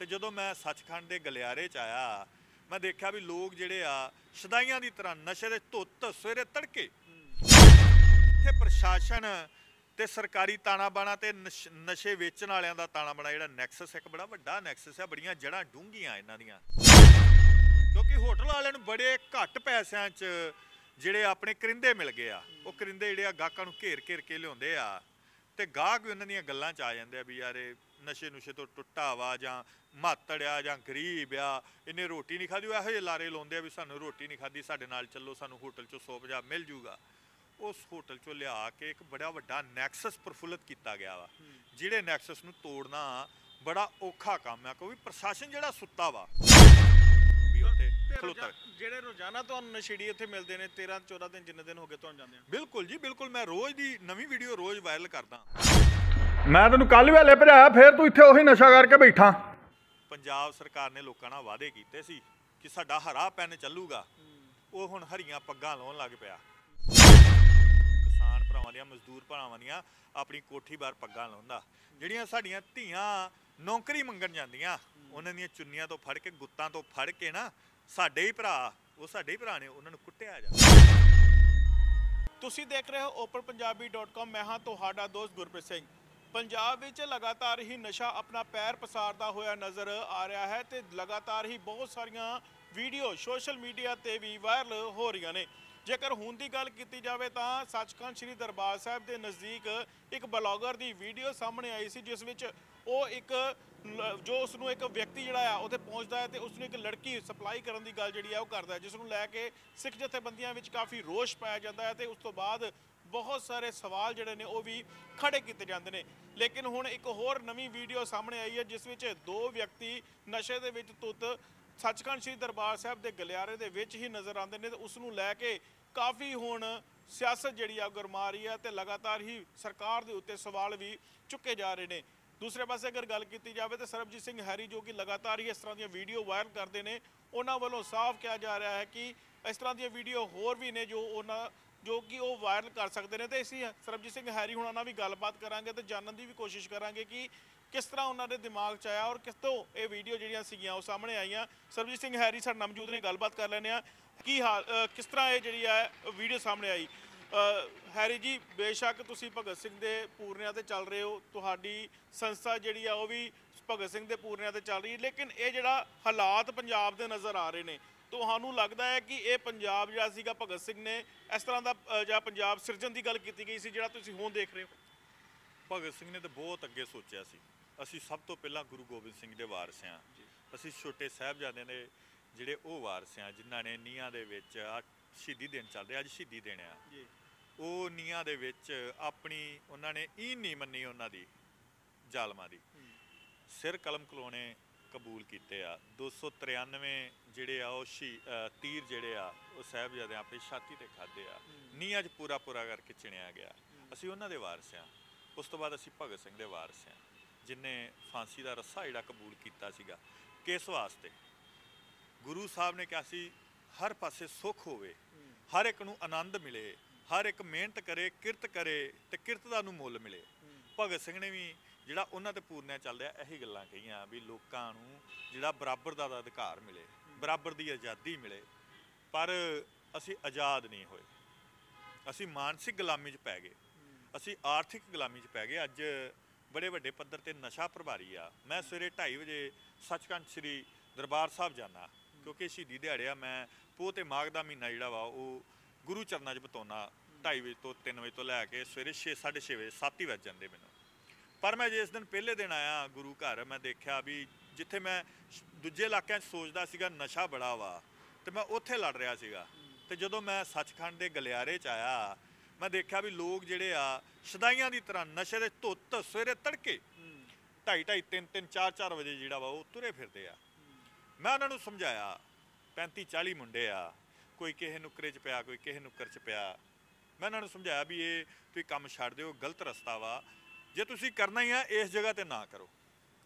ਤੇ ਜਦੋਂ ਮੈਂ ਸੱਚਖੰਡ ਦੇ ਗਲਿਆਰੇ ਚ ਆਇਆ, ਮੈਂ ਦੇਖਿਆ ਵੀ ਲੋਕ ਜਿਹੜੇ ਆ, ਸ਼ਦਾਈਆਂ ਦੀ ਤਰ੍ਹਾਂ ਨਸ਼ੇ ਦੇ ਧੁੱਤ ਸਵੇਰੇ ਤੜਕੇ। ਇੱਥੇ ਪ੍ਰਸ਼ਾਸਨ ਤੇ ਸਰਕਾਰੀ ਤਾਣਾ ਬਾਣਾ ਤੇ ਨਸ਼- ਨਸ਼ੇ ਵੇਚਣ ਵਾਲਿਆਂ ਦਾ ਤਾਣਾ ਬਾਣਾ ਜਿਹੜਾ ਨੈਕਸਸ ਇੱਕ ਬੜਾ ਵੱਡਾ ਨੈਕਸਸ ਆ, ਬੜੀਆਂ ਜੜਾਂ ਡੂੰਘੀਆਂ ਇਹਨਾਂ ਦੀਆਂ। ਕਿਉਂਕਿ ਹੋਟਲ ਵਾਲਿਆਂ ਨੂੰ ਬੜੇ ਘੱਟ ਪੈਸਿਆਂ 'ਚ ਜਿਹੜੇ ਆਪਣੇ ਕਰਿੰਦੇ ਮਿਲ ਗਏ ਆ। ਉਹ ਕਰਿੰਦੇ ਜਿਹੜੇ ਆ ਗਾਹਕਾਂ ਨੂੰ ਘੇਰ ਘੇਰ ਕੇ ਲਿਆਉਂਦੇ ਆ। ਤੇ ਗਾਹਕ ਵੀ ਉਹਨਾਂ ਦੀਆਂ ਗੱਲਾਂ 'ਚ ਆ ਜਾਂਦੇ ਆ ਵੀ ਯਾਰ ਇਹ ਨਸ਼ੇ ਨੁਸ਼ੇ ਤੋਂ ਟੁੱਟਾ ਵਾ ਜਾਂ ਮਾਤੜ ਆ ਜਾਂ ਗਰੀਬ ਆ ਇਹਨੇ ਰੋਟੀ ਨਹੀਂ ਖਾਧੀ ਉਹ ਇਹੋ ਜਿਹੇ ਲਾਰੇ ਲਾਉਂਦੇ ਆ ਵੀ ਸਾਨੂੰ ਰੋਟੀ ਨਹੀਂ ਖਾਧੀ ਸਾਡੇ ਨਾਲ ਚੱਲੋ ਸਾਨੂੰ ਹੋਟਲ 'ਚੋਂ 100 ਪੰਜਾਹ ਮਿਲ ਜੂਗਾ। ਉਸ ਹੋਟਲ 'ਚੋਂ ਲਿਆ ਕੇ ਇੱਕ ਬੜਾ ਵੱਡਾ ਨੈਕਸਸ ਪ੍ਰਫੁੱਲਤ ਕੀਤਾ ਗਿਆ ਵਾ ਜਿਹੜੇ ਨੈਕਸਸ ਨੂੰ ਤੋੜਨਾ ਬੜਾ ਔਖਾ ਕੰਮ ਆ ਕਿਉਂਕਿ ਪ੍ਰਸ਼ਾਸਨ ਜਿਹੜਾ ਸੁੱਤਾ ਵਾ ਵੀ ਉੱਥੇ ਤੇ ਖਲੋਤਾ। ਰੋਜ਼ਾ- ਜਿਹੜੇ ਰੋਜ਼ਾਨਾ ਤੁਹਾਨੂੰ ਨਸ਼ੇੜੀ ਉੱਥੇ ਮਿਲਦੇ ਨੇ 13 14 ਦਿਨ ਜਿੰਨੇ ਦਿਨ ਹੋ ਗਏ ਤੁਹਾਨੂੰ ਜਾਂਦੇ ਆ ਬਿਲਕੁਲ ਜੀ ਬਿਲਕੁਲ ਮੈਂ ਰੋਜ਼ ਦੀ ਨਵੀਂ ਵੀਡੀਓ ਰੋਜ਼ ਵਾਇਰਲ ਕਰਦਾ। ਮੈਂ ਤੈਨੂੰ ਕੱਲ ਵੇਲੇ ਭਜਾਇਆ ਫੇਰ ਤੂੰ ਇੱਥੇ ਉਹੀ ਨਸ਼ਾ ਕਰਕੇ ਬੈਠਾ। ਪੰਜਾਬ ਸਰਕਾਰ ਨੇ ਲੋਕਾਂ ਨਾਲ ਵਾਅਦੇ ਕੀਤੇ ਸੀ ਕਿ ਸਾਡਾ ਹਰਾ ਪੈਨ ਚੱਲੂਗਾ। ਉਹ ਹੁਣ ਹਰੀਆਂ ਪੱਗਾਂ ਲਾਉਣ ਲੱਗ ਪਿਆ। ਕਿਸਾਨ ਭਰਾਵਾਂ ਦੀਆਂ ਮਜ਼ਦੂਰ ਭਰਾਵਾਂ ਦੀਆਂ ਆਪਣੀ ਕੋਠੀ ਬਾਹਰ ਪੱਗਾਂ ਲਾਉਂਦਾ। ਜਿਹੜੀਆਂ ਸਾਡੀਆਂ ਧੀਆਂ ਨੌਕਰੀ ਮੰਗਣ ਜਾਂਦੀਆਂ ਉਹਨਾਂ ਦੀਆਂ ਚੁੰਨੀਆਂ ਤੋਂ ਫੜ ਕੇ ਗੁੱਤਾਂ ਤੋਂ ਫੜ ਕੇ ਨਾ ਸਾਡੇ ਹੀ ਭਰਾ ਉਹ ਸਾਡੇ ਹੀ ਭਰਾ ਨੇ ਉਹਨਾਂ ਨੂੰ ਕੁੱਟਿਆ ਜਾਂਦਾ ਤੁਸੀਂ ਦੇਖ ਰਹੇ ਹੋ openpunjabi.com ਮੈਂ ਹਾਂ ਤੁਹਾਡਾ ਦੋਸਤ ਗੁਰਪ੍ਰੀਤ ਸਿੰਘ। ਪੰਜਾਬ ਵਿੱਚ ਲਗਾਤਾਰ ਹੀ ਨਸ਼ਾ ਆਪਣਾ ਪੈਰ ਪਸਾਰਦਾ ਹੋਇਆ ਨਜ਼ਰ ਆ ਰਿਹਾ ਹੈ ਤੇ ਲਗਾਤਾਰ ਹੀ ਬਹੁਤ ਸਾਰੀਆਂ ਵੀਡੀਓ ਸੋਸ਼ਲ ਮੀਡੀਆ ਤੇ ਵੀ ਵਾਇਰਲ ਹੋ ਰਹੀਆਂ ਨੇ। ਜੇਕਰ ਹੁਣ ਦੀ ਗੱਲ ਕੀਤੀ ਜਾਵੇ ਤਾਂ ਸੱਚਖੰਡ ਸ੍ਰੀ ਦਰਬਾਰ ਸਾਹਿਬ ਦੇ ਨਜ਼ਦੀਕ ਇੱਕ ਬਲੌਗਰ ਦੀ ਵੀਡੀਓ ਸਾਹਮਣੇ ਆਈ ਸੀ, ਜਿਸ ਵਿੱਚ ਉਹ ਇੱਕ ਜੋ ਉਸ ਨੂੰ ਇੱਕ ਵਿਅਕਤੀ ਜਿਹੜਾ ਆ, ਉੱਥੇ ਪਹੁੰਚਦਾ ਹੈ ਤੇ ਉਸ ਨੂੰ ਇੱਕ ਲੜਕੀ ਸਪਲਾਈ ਕਰਨ ਦੀ ਗੱਲ ਜਿਹੜੀ ਆ ਉਹ ਕਰਦਾ ਹੈ ਜਿਸ ਨੂੰ ਲੈ ਕੇ ਸਿੱਖ ਜਥੇਬੰਦੀਆਂ ਵਿੱਚ ਕਾਫੀ ਰੋਸ਼ ਪਾਇਆ ਜਾਂਦਾ ਹੈ ਤੇ ਉਸ ਤੋਂ ਬਾਅਦ ਬਹੁਤ ਸਾਰੇ ਸਵਾਲ ਜਿਹੜੇ ਨੇ ਉਹ ਵੀ ਖੜੇ ਕੀਤੇ ਜਾਂਦੇ ਨੇ। ਲੇਕਿਨ ਹੁਣ ਇੱਕ ਹੋਰ ਨਵੀਂ ਵੀਡੀਓ ਸਾਹਮਣੇ ਆਈ ਹੈ, ਜਿਸ ਵਿੱਚ ਦੋ ਵਿਅਕਤੀ ਨਸ਼ੇ ਦੇ ਵਿੱਚ ਤੁੱਤ ਸੱਚਖੰਡ ਸ੍ਰੀ ਦਰਬਾਰ ਸਾਹਿਬ ਦੇ ਗਲਿਆਰੇ ਦੇ ਵਿੱਚ ਹੀ ਨਜ਼ਰ ਆਉਂਦੇ ਨੇ ਤੇ ਉਸ ਨੂੰ ਲੈ ਕੇ ਕਾਫੀ ਹੁਣ ਸਿਆਸਤ ਜਿਹੜੀ ਆ ਉਹ ਗਰਮਾ ਰਹੀ ਹੈ ਤੇ ਲਗਾਤਾਰ ਹੀ ਸਰਕਾਰ ਦੇ ਉੱਤੇ ਸਵਾਲ ਵੀ ਚੁੱਕੇ ਜਾ ਰਹੇ ਨੇ। ਦੂਸਰੇ ਪਾਸੇ ਅਗਰ ਗੱਲ ਕੀਤੀ ਜਾਵੇ ਤਾਂ ਸਰਬਜੀਤ ਸਿੰਘ ਹੈਰੀ ਜੋ ਕਿ ਲਗਾਤਾਰ ਹੀ ਇਸ ਤਰ੍ਹਾਂ ਦੀਆਂ ਵੀਡੀਓ ਵਾਇਰਲ ਕਰਦੇ ਨੇ, ਉਹਨਾਂ ਵੱਲੋਂ ਸਾਫ਼ ਕਿਹਾ ਜਾ ਰਿਹਾ ਹੈ ਕਿ ਇਸ ਤਰ੍ਹਾਂ ਦੀਆਂ ਵੀਡੀਓ ਹੋਰ ਵੀ ਨੇ ਜੋ ਉਹਨਾਂ ਜੋ ਕਿ ਉਹ ਵਾਇਰਲ ਕਰ ਸਕਦੇ ਨੇ। ਤੇ ਅਸੀਂ ਸਰਬਜੀਤ ਸਿੰਘ ਹੈਰੀ ਹੁਣਾਂ ਨਾਲ ਵੀ ਗੱਲਬਾਤ ਕਰਾਂਗੇ ਤੇ ਜਾਣਨ ਦੀ ਵੀ ਕੋਸ਼ਿਸ਼ ਕਰਾਂਗੇ ਕਿ ਕਿਸ ਤਰ੍ਹਾਂ ਉਹਨਾਂ ਦੇ ਦਿਮਾਗ 'ਚ ਆਇਆ ਔਰ ਕਿਸ ਤੋਂ ਇਹ ਵੀਡੀਓ ਜਿਹੜੀਆਂ ਸੀਗੀਆਂ ਉਹ ਸਾਹਮਣੇ ਆਈਆਂ। ਸਰਬਜੀਤ ਸਿੰਘ ਹੈਰੀ ਸਾਡੇ ਨਾਲ ਮੌਜੂਦ ਨੇ, ਗੱਲਬਾਤ ਕਰ ਲੈਂਦੇ ਆ ਕੀ ਹਾਲ ਕਿਸ ਤਰ੍ਹਾਂ ਇਹ ਜਿਹੜੀ ਹੈ ਵੀਡੀਓ ਸਾਹਮਣੇ ਆਈ? ਹੈਰੀ ਜੀ, ਬੇਸ਼ੱਕ ਤੁਸੀਂ ਭਗਤ ਸਿੰਘ ਦੇ ਪੂਰਨਿਆਂ ਤੇ ਚੱਲ ਰਹੇ ਹੋ। ਤੁਹਾਡੀ ਸੰਸਥਾ ਜਿਹੜੀ ਆ ਉਹ ਵੀ ਭਗਤ ਸਿੰਘ ਦੇ ਪੂਰਨਿਆਂ ਤੇ ਚੱਲ ਰਹੀ ਹੈ। ਲੇਕਿਨ ਇਹ ਜਿਹੜਾ ਹਾਲਾਤ ਪੰਜਾਬ ਦੇ ਨਜ਼ਰ ਆ ਰਹੇ ਨੇ ਤੁਹਾਨੂੰ ਲੱਗਦਾ ਹੈ ਕਿ ਇਹ ਪੰਜਾਬ ਜਿਹੜਾ ਸੀਗਾ ਭਗਤ ਸਿੰਘ ਨੇ ਇਸ ਤਰ੍ਹਾਂ ਦਾ ਜਿਹੜਾ ਪੰਜਾਬ ਸਿਰਜਣ ਦੀ ਗੱਲ ਕੀਤੀ ਗਈ ਸੀ ਜਿਹੜਾ ਤੁਸੀਂ ਹੁਣ ਦੇਖ ਰਹੇ ਹੋ? ਭਗਤ ਸਿੰਘ ਨੇ ਤਾਂ ਬਹੁਤ ਅੱਗੇ ਸੋਚਿਆ ਸੀ। ਅਸੀਂ ਸਭ ਤੋਂ ਪਹਿਲਾਂ ਗੁਰੂ ਗੋਬਿੰਦ ਸਿੰਘ ਦੇ ਵਾਰਸ ਹਾਂ। ਅਸੀਂ ਛੋਟੇ ਸਾਹਿਬਜ਼ਾਦੇ ਦੇ ਜਿਹੜੇ ਉਹ ਵਾਰਸ ਹਾਂ ਜਿਨ੍ਹਾਂ ਨੇ ਨੀਹਾਂ ਦੇ ਵਿੱਚ ਆ ਸ਼ਹੀਦੀ ਦਿਨ ਚੱਲ ਰਿਹਾ ਅੱਜ ਸ਼ਹੀਦੀ ਦਿਨ ਆ। ਜੀ। ਉਹ ਨੀਹਾਂ ਦੇ ਵਿੱਚ ਆਪਣੀ ਉਹਨਾਂ ਨੇ ਈਨ ਨਹੀਂ ਮੰਨੀ ਉਹਨਾਂ ਦੀ ਜ਼ਾਲਮਾਂ ਦੀ। ਸਿਰ ਕਲਮ ਕਲੋਣੇ ਕਬੂਲ ਕੀਤੇ ਆ। 293 ਜਿਹੜੇ ਆ ਉਹ ਸ਼ੀ ਤੀਰ ਜਿਹੜੇ ਆ ਉਹ ਸਾਹਿਬਜ਼ਾਦੇ ਆਪਣੀ ਛਾਤੀ ਤੇ ਖਾਦੇ ਆ। ਨੀਹਾਂ 'ਚ ਪੂਰਾ ਪੂਰਾ ਕਰਕੇ ਚਿਣਿਆ ਗਿਆ। ਅਸੀਂ ਉਹਨਾਂ ਦੇ ਵਾਰਸ ਆ। ਉਸ ਤੋਂ ਬਾਅਦ ਅਸੀਂ ਭਗਤ ਸਿੰਘ ਦੇ ਵਾਰਸ ਆ ਜਿਨੇ ਫਾਂਸੀ ਦਾ ਰੱਸਾ ਜਿਹੜਾ ਕਬੂਲ ਕੀਤਾ ਸੀਗਾ। ਕਿਸ ਵਾਸਤੇ? ਗੁਰੂ ਸਾਹਿਬ ਨੇ ਕਿਹਾ ਸੀ ਹਰ ਪਾਸੇ ਸੁੱਖ ਹੋਵੇ ਹਰ ਇੱਕ ਨੂੰ ਆਨੰਦ ਮਿਲੇ ਹਰ ਇੱਕ ਮਿਹਨਤ ਕਰੇ ਕਿਰਤ ਕਰੇ ਤੇ ਕਿਰਤ ਦਾ ਨੂੰ ਮੁੱਲ ਮਿਲੇ। ਭਗਤ ਸਿੰਘ ਨੇ ਵੀ ਜਿਹੜਾ ਉਹਨਾਂ ਤੇ ਪੂਰਨਿਆ ਚੱਲਦਿਆ ਇਹੀ ਗੱਲਾਂ ਕਹੀਆਂ ਵੀ ਲੋਕਾਂ ਨੂੰ ਜਿਹੜਾ ਬਰਾਬਰ ਦਾ ਅਧਿਕਾਰ ਮਿਲੇ। ਬਰਾਬਰ ਦੀ ਆਜ਼ਾਦੀ ਮਿਲੇ, ਪਰ ਅਸੀਂ ਆਜ਼ਾਦ ਨਹੀਂ ਹੋਏ। ਅਸੀਂ ਮਾਨਸਿਕ ਗੁਲਾਮੀ 'ਚ ਪੈ ਗਏ। ਅਸੀਂ ਆਰਥਿਕ ਗੁਲਾਮੀ 'ਚ ਪੈ ਗਏ। ਅੱਜ ਬੜੇ ਵੱਡੇ ਪੱਧਰ ਤੇ ਨਸ਼ਾ ਪ੍ਰਭਾਰੀ ਆ। ਮੈਂ ਸਵੇਰੇ 2:30 ਵਜੇ ਸੱਚਖੰਡ ਸ੍ਰੀ ਦਰਬਾਰ ਸਾਹਿਬ ਜਾਣਾ ਕਿਉਂਕਿ ਸ਼ਹੀਦੀ ਦਿਹਾੜਿਆ ਮੈਂ ਪੋਹ ਤੇ ਮਾਘ ਦਾ ਮਹੀਨਾ ਜਿਹੜਾ ਵਾ, ਉਹ ਗੁਰੂ ਚਰਨਾਂ 'ਚ ਬਤੌਣਾ 2:30 ਵਜੇ ਤੋਂ 3 ਵਜੇ ਤੋਂ ਲੈ ਕੇ ਸਵੇਰੇ 6 6:30 ਵਜੇ 7 ਹੀ ਵੱਜ ਜਾਂਦੇ ਮੈਨੂੰ। ਪਰ ਮੈਂ ਜਿਸ ਦਿਨ ਪਹਿਲੇ ਦਿਨ ਆਇਆ ਗੁਰੂ ਘਰ, ਮੈਂ ਦੇਖਿਆ ਵੀ ਜਿੱਥੇ ਮੈਂ ਦੂਜੇ ਇਲਾਕਿਆਂ 'ਚ ਸੋਚਦਾ ਸੀਗਾ ਨਸ਼ਾ ਬੜਾ ਵਾ ਤੇ ਮੈਂ ਉੱਥੇ ਲੜ ਰਿਹਾ ਸੀਗਾ। ਤੇ ਜਦੋਂ ਮੈਂ ਸੱਚਖੰਡ ਦੇ ਗਲਿਆਰੇ 'ਚ ਆਇਆ, ਮੈਂ ਦੇਖਿਆ ਵੀ ਲੋਕ ਜਿਹੜੇ ਆ ਸ਼ਦਾਈਆਂ ਦੀ ਤਰ੍ਹਾਂ ਨਸ਼ੇ ਦੇ ਧੁੱਤ ਸਵੇਰੇ ਤੜਕੇ ਢਾਈ ਢਾਈ ਤਿੰਨ ਤਿੰਨ ਚਾਰ ਚਾਰ ਵਜੇ ਜਿਹੜਾ ਵਾ ਉਹ ਤੁਰੇ ਫਿਰਦੇ ਆ। ਮੈਂ ਉਹਨਾਂ ਨੂੰ ਸਮਝਾਇਆ 35 40 ਮੁੰਡੇ ਆ, ਕੋਈ ਕਿਸੇ ਨੁਕਰੇ 'ਚ ਪਿਆ, ਕੋਈ ਕਿਸੇ ਨੁੱਕਰ 'ਚ ਪਿਆ। ਮੈਂ ਉਹਨਾਂ ਨੂੰ ਸਮਝਾਇਆ ਵੀ ਇਹ ਤੁਸੀਂ ਕੰਮ ਛੱਡ ਦਿਓ, ਗਲਤ ਰਸਤਾ ਵਾ। ਜੇ ਤੁਸੀਂ ਕਰਨਾ ਹੀ ਆ, ਇਸ ਜਗ੍ਹਾ ਤੇ ਨਾ ਕਰੋ।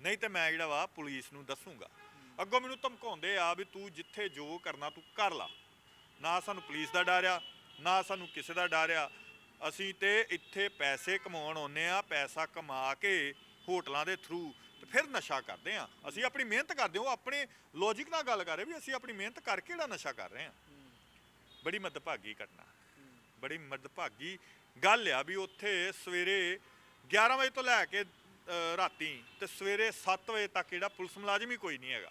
ਨਹੀਂ ਤੇ ਮੈਂ ਜਿਹੜਾ ਵਾ ਪੁਲਿਸ ਨੂੰ ਦੱਸੂਗਾ। ਅੱਗੋਂ ਮੈਨੂੰ ਧਮਕਾਉਂਦੇ ਆ ਵੀ ਤੂੰ ਜਿੱਥੇ ਜੋ ਕਰਨਾ ਤੂੰ ਕਰ ਲਾ। ਨਾ ਸਾਨੂੰ ਪੁਲਿਸ ਦਾ ਡਰ ਆ, ਨਾ ਸਾਨੂੰ ਕਿਸੇ ਦਾ ਡਰ ਆ। ਅਸੀਂ ਤੇ ਇੱਥੇ ਪੈਸੇ ਕਮਾਉਣ ਆਉਂਦੇ ਆ, ਪੈਸਾ ਕਮਾ ਕੇ ਹੋਟਲਾਂ ਦੇ ਥਰੂ ਤੇ ਫਿਰ ਨਸ਼ਾ ਕਰਦੇ ਆ। ਅਸੀਂ ਆਪਣੀ ਮਿਹਨਤ ਕਰਦੇ ਹਾਂ ਉਹ ਆਪਣੇ ਲੌਜੀਕ ਨਾਲ ਗੱਲ ਕਰ ਰਹੇ ਵੀ ਅਸੀਂ ਆਪਣੀ ਮਿਹਨਤ ਕਰਕੇ ਜਿਹੜਾ ਨਸ਼ਾ ਕਰ ਰਹੇ ਆ। ਬੜੀ ਮੱਦਭਾਗੀ ਘਟਨਾ। ਬੜੀ ਮੱਦਭਾਗੀ ਗੱਲ ਆ ਵੀ ਉੱਥੇ ਸਵੇਰੇ 11 ਵਜੇ ਤੋਂ ਲੈ ਕੇ ਰਾਤੀ ਤੇ ਸਵੇਰੇ 7 ਵਜੇ ਤੱਕ ਜਿਹੜਾ ਪੁਲਿਸ ਮੁਲਾਜ਼ਮ ਹੀ ਕੋਈ ਨਹੀਂ ਹੈਗਾ।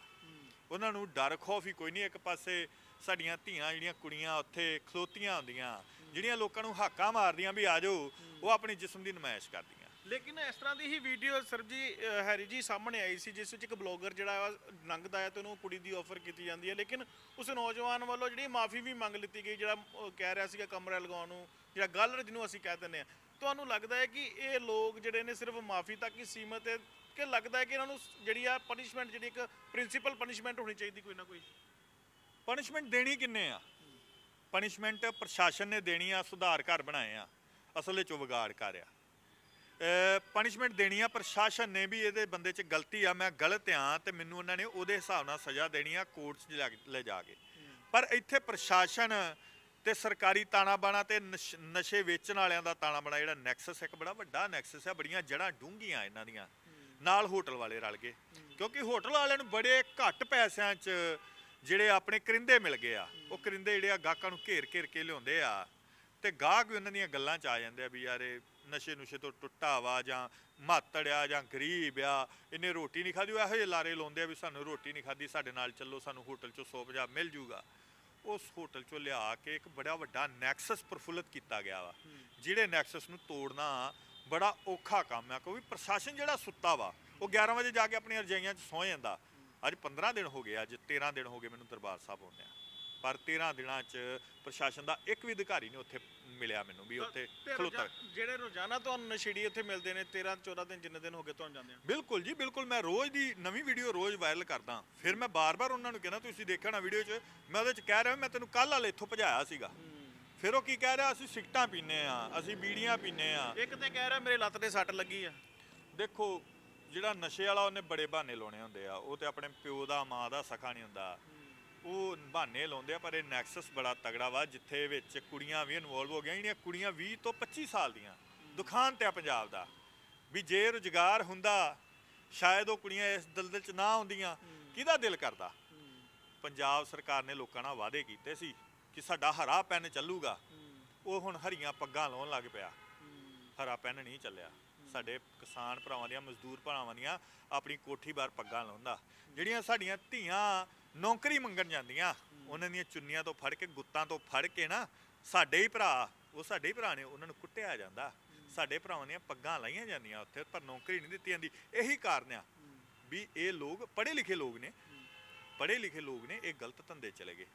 ਉਹਨਾਂ ਨੂੰ ਡਰ, ਖੌਫ ਹੀ ਕੋਈ ਨਹੀਂ, ਇੱਕ ਪਾਸੇ ਸਾਡੀਆਂ ਧੀਆਂ ਜਿਹੜੀਆਂ, ਕੁੜੀਆਂ ਉੱਥੇ ਖਲੋਤੀਆਂ ਹੁੰਦੀਆਂ, ਜਿਹੜੀਆਂ ਲੋਕਾਂ ਨੂੰ ਹਾਕਾਂ ਮਾਰਦੀਆਂ ਵੀ ਆ ਜਾਓ, ਉਹ ਆਪਣੀ ਜਿਸਮ ਦੀ ਨਮਾਇਸ਼ ਕਰਦੀਆਂ। ਲੇਕਿਨ ਇਸ ਤਰ੍ਹਾਂ ਦੀ ਹੀ video sir ji Harry ji ਸਾਹਮਣੇ ਆਈ ਸੀ, ਜਿਸ ਵਿੱਚ ਇੱਕ ਬਲੌਗਰ ਜਿਹੜਾ ਵਾ ਲੰਘਦਾ ਹੈ ਤੇ ਉਹਨੂੰ ਕੁੜੀ ਦੀ ਆਫਰ ਕੀਤੀ ਜਾਂਦੀ ਹੈ। ਲੇਕਿਨ ਉਸ ਨੌਜਵਾਨ ਵੱਲੋਂ ਜਿਹੜੀ ਮਾਫੀ ਵੀ ਮੰਗ ਲਿੱਤੀ ਗਈ, ਜਿਹੜਾ ਉਹ ਕਹਿ ਰਿਹਾ ਸੀਗਾ, ਕਮਰਾ ਲਗਾਉਣ ਨੂੰ, ਜਿਹੜਾ ਗਾਲਰ ਜਿਹਨੂੰ ਅਸੀਂ ਕਹਿ ਦਿੰਦੇ ਆ ਤੁਹਾਨੂੰ ਲੱਗਦਾ ਹੈ ਕਿ ਇਹ ਲੋਕ ਜਿਹੜੇ ਨੇ ਸਿਰਫ ਮਾਫੀ ਤੱਕ ਹੀ ਸੀਮਤ ਹੈ ਕਿ ਲੱਗਦਾ ਹੈ ਕਿ ਇਹਨਾਂ ਨੂੰ ਜਿਹੜੀ ਆ ਪਨਿਸ਼ਮੈਂਟ ਜਿਹੜੀ ਇੱਕ ਪ੍ਰਿੰਸੀਪਲ ਪਨਿਸ਼ਮੈਂਟ ਹੋਣੀ ਚਾਹੀਦੀ ਕੋਈ ਨਾ ਕੋਈ? ਪਨਿਸ਼ਮੈਂਟ ਦੇਣੀ ਕਿੰਨੇ ਆ? ਪਨਿਸ਼ਮੈਂਟ ਪ੍ਰਸ਼ਾਸਨ ਨੇ ਦੇਣੀ ਆ, ਸੁਧਾਰ ਘਰ ਬਣਾਏ ਆ, ਅਸਲ ਵਿੱਚ ਉਹ ਵਿਗਾੜ ਕਰ ਆ। ਪਨਿਸ਼ਮੈਂਟ ਦੇਣੀ ਆ, ਪ੍ਰਸ਼ਾਸਨ ਨੇ ਵੀ ਇਹਦੇ ਬੰਦੇ 'ਚ ਗਲਤੀ ਆ, ਮੈਂ ਗਲਤ ਆ ਤੇ ਮੈਨੂੰ ਉਹਨਾਂ ਨੇ ਉਹਦੇ ਹਿਸਾਬ ਨਾਲ ਸਜ਼ਾ ਦੇਣੀ ਆ ਕੋਰਟ 'ਚ ਜਾ ਲੈ ਜਾ ਕੇ। ਪਰ ਇੱਥੇ ਪ੍ਰਸ਼ਾਸਨ ਤੇ ਸਰਕਾਰੀ ਤਾਣਾ ਬਾਣਾ ਤੇ ਨਸ਼- ਨਸ਼ੇ ਵੇਚਣ ਵਾਲਿਆਂ ਦਾ ਤਾਣਾ ਬਾਣਾ ਜਿਹੜਾ ਨੈਕਸਸ ਇੱਕ ਬੜਾ ਵੱਡਾ ਨੈਕਸਸ ਆ, ਬੜੀਆਂ ਜੜਾਂ ਡੂੰਘੀਆਂ ਇਹਨਾਂ ਦੀਆਂ। ਨਾਲ ਹੋਟਲ ਵਾਲੇ ਰਲ ਗਏ। ਕਿਉਂਕਿ ਹੋਟਲ ਵਾਲਿਆਂ ਨੂੰ ਬੜੇ ਘੱਟ ਪੈਸਿਆਂ 'ਚ ਜਿਹੜੇ ਆਪਣੇ ਕਰਿੰਦੇ ਮਿਲ ਗਏ ਆ। ਉਹ ਕਰਿੰਦੇ ਜਿਹੜੇ ਆ ਗਾਹਕਾਂ ਨੂੰ ਘੇਰ ਘੇਰ ਕੇ ਲਿਆਉਂਦੇ ਆ। ਤੇ ਗਾਹਕ ਵੀ ਉਹਨਾਂ ਦੀਆਂ ਗੱਲਾਂ 'ਚ ਆ ਜਾਂਦੇ ਆ ਵੀ ਯਾਰ ਇਹ ਨਸ਼ੇ ਨੁਸ਼ੇ ਤੋਂ ਟੁੱਟਾ ਵਾ ਜਾਂ ਮਾਤੜ ਆ ਜਾਂ ਗਰੀਬ ਆ, ਇਹਨੇ ਰੋਟੀ ਨਹੀਂ ਖਾਧੀ, ਉਹ ਇਹੋ ਜਿਹੇ ਲਾਰੇ ਲਾਉਂਦੇ ਆ ਵੀ ਸਾਨੂੰ ਰੋਟੀ ਨਹੀਂ ਖਾਧੀ, ਸਾਡੇ ਨਾਲ ਚੱਲੋ, ਸਾਨੂੰ ਹੋਟਲ 'ਚੋਂ 150 ਮਿਲ ਜੂਗਾ। ਉਸ ਹੋਟਲ 'ਚੋਂ ਲਿਆ ਕੇ ਇੱਕ ਬੜਾ ਵੱਡਾ ਨੈਕਸਸ ਪ੍ਰਫੁੱਲਤ ਕੀਤਾ ਗਿਆ ਵਾ। ਜਿਹੜੇ ਨੈਕਸਸ ਨੂੰ ਤੋੜਨਾ ਬੜਾ ਔਖਾ ਕੰਮ ਆ ਕਿਉਂਕਿ ਪ੍ਰਸ਼ਾਸਨ ਜਿਹੜਾ ਸੁੱਤਾ ਵਾ ਉਹ 11 ਵਜੇ ਜਾ ਕੇ ਆਪਣੀਆਂ ਰਜਾਈਆਂ 'ਚ ਸੌਂ ਜਾਂਦਾ। ਅੱਜ 15 ਦਿਨ ਹੋ ਗਏ ਅੱਜ 13 ਦਿਨ ਹੋ ਗਏ ਮੈਨੂੰ ਦਰਬਾਰ ਸਾਹਿਬ ਆਉਂਦਿਆਂ। ਪਰ 13 ਦਿਨਾਂ 'ਚ ਪ੍ਰਸ਼ਾਸਨ ਦਾ ਇੱਕ ਵੀ ਅਧਿਕਾਰੀ ਨਹੀਂ ਉੱਥੇ ਮਿਲਿਆ ਮੈਨੂੰ ਵੀ ਉੱਥੇ ਖਲੋਤਾ। ਜਿਹੜੇ ਰੋਜ਼ਾਨਾ ਤੁਹਾਨੂੰ ਨਸ਼ੇੜੀ ਇੱਥੇ ਮਿਲਦੇ ਨੇ 13 14 ਦਿਨ ਜਿੰਨੇ ਦਿਨ ਹੋ ਗਏ ਤੁਹਾਨੂੰ ਜਾਂਦੇ ਆ ਬਿਲਕੁਲ ਜੀ ਬਿਲਕੁਲ। ਮੈਂ ਰੋਜ਼ ਦੀ ਨਵੀਂ ਵੀਡੀਓ ਰੋਜ਼ ਵਾਇਰਲ ਕਰਦਾ। ਫਿਰ ਮੈਂ ਬਾਰ-ਬਾਰ ਉਹਨਾਂ ਨੂੰ ਕਹਿੰਦਾ ਤੁਸੀਂ ਦੇਖਿਆ ਨਾ ਵੀਡੀਓ 'ਚ? ਮੈਂ ਉਹਦੇ 'ਚ ਕਹਿ ਰਿਹਾ ਮੈਂ ਤੈਨੂੰ ਕੱਲ ਵਾਲੇ ਇੱਥੋਂ ਭਜਾਇਆ ਸੀਗਾ। ਫਿਰ ਉਹ ਕੀ ਕਹਿ ਰਿਹਾ ਅਸੀਂ ਸਿਗਟਾਂ ਪੀਨੇ ਆ ਅਸੀਂ ਬੀੜੀਆਂ ਪੀਨੇ ਆ ਇੱਕ ਤੇ ਕਹਿ ਰਿਹਾ ਮੇਰੇ ਲੱਤ ਤੇ ਸੱਟ ਲੱਗੀ ਆ। ਦੇਖੋ ਜਿਹੜਾ ਨਸ਼ੇ ਵਾਲਾ ਉਹਨੇ ਬੜੇ ਬਹਾਨੇ ਲਾਉਣੇ ਹੁੰਦੇ ਆ। ਉਹ ਤੇ ਆਪਣੇ ਪਿਓ ਦਾ ਮਾਂ ਦਾ ਸਖਾ ਨਹੀਂ ਹੁੰਦਾ। ਉਹ ਬਹਾਨੇ ਲਾਉਂਦੇ ਆ ਪਰ ਇਹ ਨੈਕਸਸ ਬੜਾ ਤਗੜਾ ਵਾ ਜਿੱਥੇ ਵਿੱਚ ਕੁੜੀਆਂ ਵੀ ਇਨਵੋਲਵ ਹੋ ਗਈਆਂ ਜਿਹੜੀਆਂ ਕੁੜੀਆਂ 20 ਤੋਂ 25 ਸਾਲ ਦੀਆਂ। ਦੁਕਾਨ ਤੇ ਆ ਪੰਜਾਬ ਦਾ। ਵੀ ਜੇ ਰੁਜ਼ਗਾਰ ਹੁੰਦਾ ਸ਼ਾਇਦ ਉਹ ਕੁੜੀਆਂ ਇਸ ਦਲਦਲ ਚ ਨਾ ਹੁੰਦੀਆਂ ਕਿਹਦਾ ਦਿਲ ਕਰਦਾ? ਪੰਜਾਬ ਸਰਕਾਰ ਨੇ ਲੋਕਾਂ ਨਾਲ ਵਾਅਦੇ ਕੀਤੇ ਸੀ ਕਿ ਸਾਡਾ ਹਰਾ ਪੈਨ ਚੱਲੂਗਾ। ਉਹ ਹੁਣ ਹਰੀਆਂ ਪੱਗਾਂ ਲਾਉਣ ਲੱਗ ਪਿਆ। ਹਰਾ ਪੈਨ ਨਹੀਂ ਚੱਲਿਆ। ਸਾਡੇ ਕਿਸਾਨ ਭਰਾਵਾਂ ਦੀਆਂ ਮਜ਼ਦੂਰ ਭਰਾਵਾਂ ਦੀਆਂ ਆਪਣੀ ਕੋਠੀ ਬਾਹਰ ਪੱਗਾਂ ਲਾਉਂਦਾ। ਜਿਹੜੀਆਂ ਸਾਡੀਆਂ ਧੀਆਂ ਨੌਕਰੀ ਮੰਗਣ ਜਾਂਦੀਆਂ। ਉਹਨਾਂ ਦੀਆਂ ਚੁੰਨੀਆਂ ਤੋਂ ਫੜ ਕੇ, ਗੁੱਤਾਂ ਤੋਂ ਫੜ ਕੇ ਨਾ, ਸਾਡੇ ਹੀ ਭਰਾ, ਉਹ ਸਾਡੇ ਹੀ ਭਰਾ ਨੇ, ਉਹਨਾਂ ਨੂੰ ਕੁੱਟਿਆ ਜਾਂਦਾ। ਸਾਡੇ ਭਰਾਵਾਂ ਦੀਆਂ ਪੱਗਾਂ ਲਾਈਆਂ ਜਾਂਦੀਆਂ ਉੱਥੇ, ਪਰ ਨੌਕਰੀ ਨਹੀਂ ਦਿੱਤੀ ਜਾਂਦੀ। ਇਹੀ ਕਾਰਨ ਆ ਵੀ ਇਹ ਲੋਕ ਪੜ੍ਹੇ ਲਿਖੇ ਲੋਕ ਨੇ ਪੜ੍ਹੇ ਲਿਖੇ ਲੋਕ ਨੇ, ਇਹ ਗਲਤ ਧੰਦੇ ਚਲੇ ਗਏ।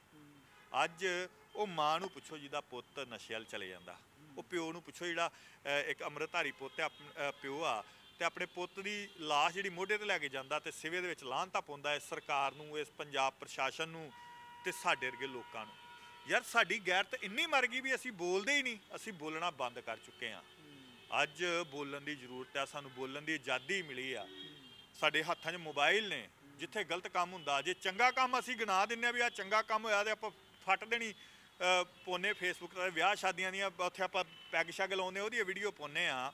ਅੱਜ ਉਹ ਮਾਂ ਨੂੰ ਪੁੱਛੋ ਜਿਹਦਾ ਪੁੱਤ ਨਸ਼ੇ ਵੱਲ ਚਲੇ ਜਾਂਦਾ। ਉਹ ਪਿਓ ਨੂੰ ਪੁੱਛੋ ਜਿਹੜਾ ਇੱਕ ਅੰਮ੍ਰਿਤਧਾਰੀ ਪੁੱਤ ਆ ਪਿਓ ਆ ਤੇ ਆਪਣੇ ਪੁੱਤ ਦੀ ਲਾਸ਼ ਜਿਹੜੀ ਮੋਢੇ ਤੇ ਲੈ ਕੇ ਜਾਂਦਾ ਤੇ ਸਿਵੇ ਦੇ ਵਿੱਚ ਲਾਹਨਤਾ ਪਾਉਂਦਾ ਹੈ ਸਰਕਾਰ ਨੂੰ ਇਸ ਪੰਜਾਬ ਪ੍ਰਸ਼ਾਸਨ ਨੂੰ ਤੇ ਸਾਡੇ ਵਰਗੇ ਲੋਕਾਂ ਨੂੰ। ਯਾਰ ਸਾਡੀ ਗੈਰਤ ਇੰਨੀ ਮਰ ਗਈ ਵੀ ਅਸੀਂ ਬੋਲਦੇ ਹੀ ਨਹੀਂ ਅਸੀਂ ਬੋਲਣਾ ਬੰਦ ਕਰ ਚੁੱਕੇ ਹਾਂ। ਅੱਜ ਬੋਲਣ ਦੀ ਜ਼ਰੂਰਤ ਹੈ ਸਾਨੂੰ ਬੋਲਣ ਦੀ ਆਜ਼ਾਦੀ ਮਿਲੀ ਆ। ਸਾਡੇ ਹੱਥਾਂ 'ਚ ਮੋਬਾਈਲ ਨੇ ਜਿੱਥੇ ਗਲਤ ਕੰਮ ਹੁੰਦਾ ਜੇ ਚੰਗਾ ਕੰਮ ਅਸੀਂ ਗਿਣਾ ਦਿੰਨੇ ਆ ਵੀ ਆ ਚੰਗਾ ਕੰਮ ਹੋਇਆ ਤੇ ਆਪਾਂ ਫੱਟ ਦੇਣੀ ਅਹ, ਪਾਉਂਦੇ ਫੇਸਬੁੱਕ ਤੇ ਵਿਆਹ ਸ਼ਾਦੀਆਂ ਦੀਆਂ ਉੱਥੇ ਆਪਾਂ ਪੈਗ ਸ਼ੈਗ ਲਾਉਂਦੇ ਉਹਦੀ ਵੀਡੀਓ ਪਾਉਂਦੇ ਆ